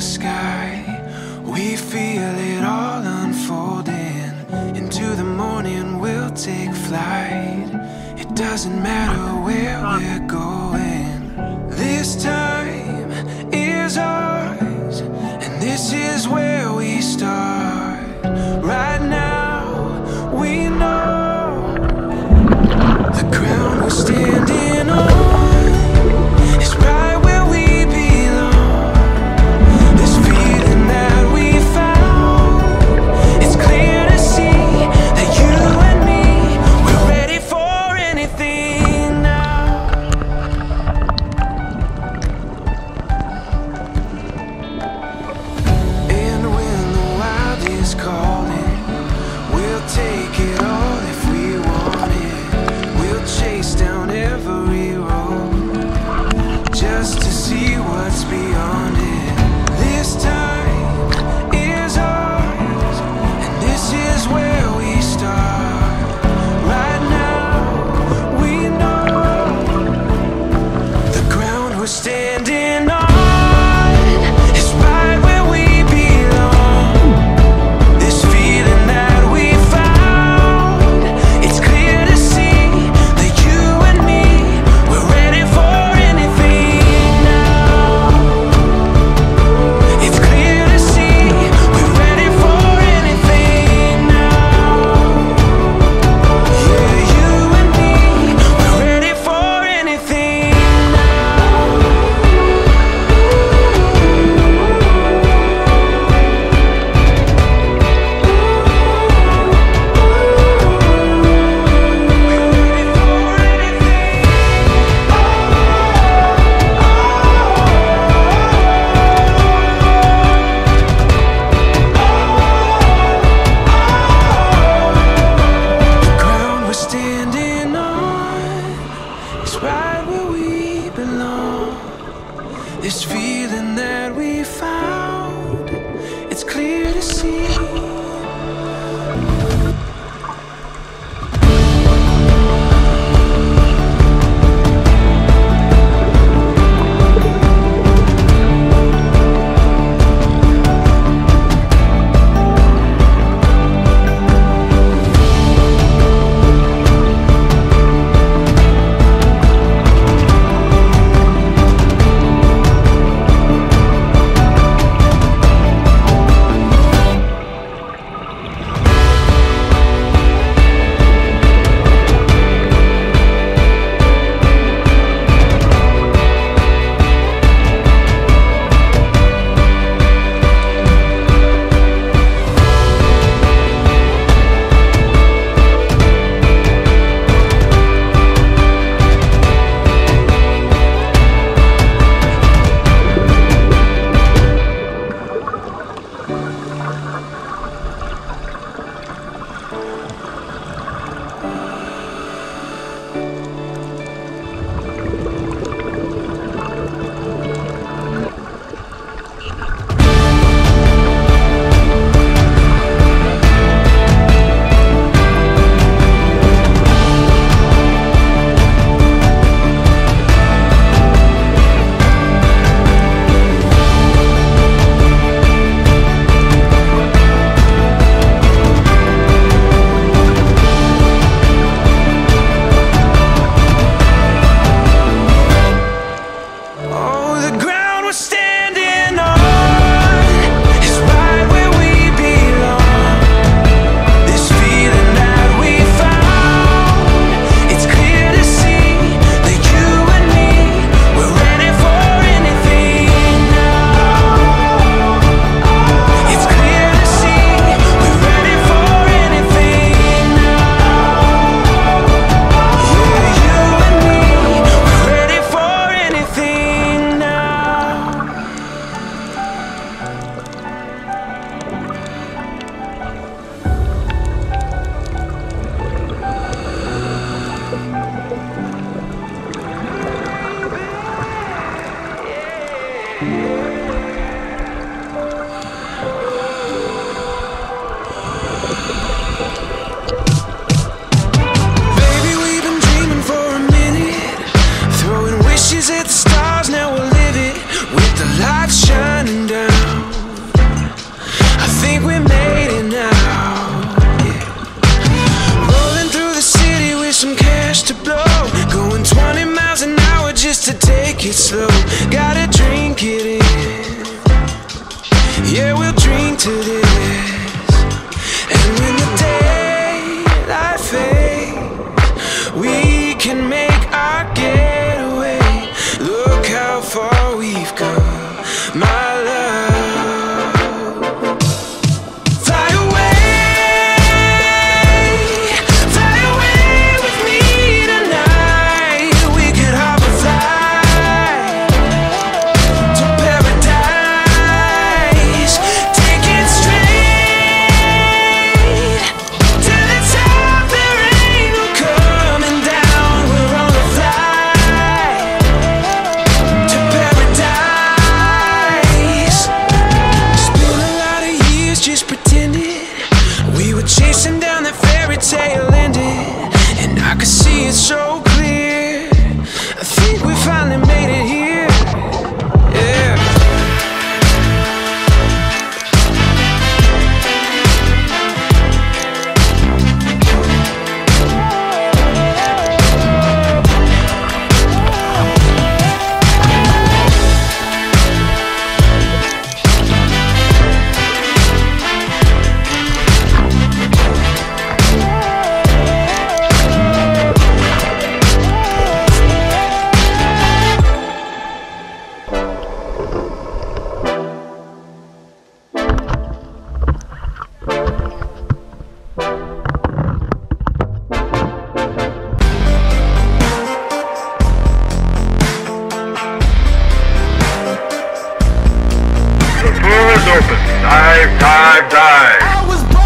sky. We feel it all unfolding. Into the morning, we'll take flight. It doesn't matter where we're going. This time. stay this feeling open. Dive, dive, dive.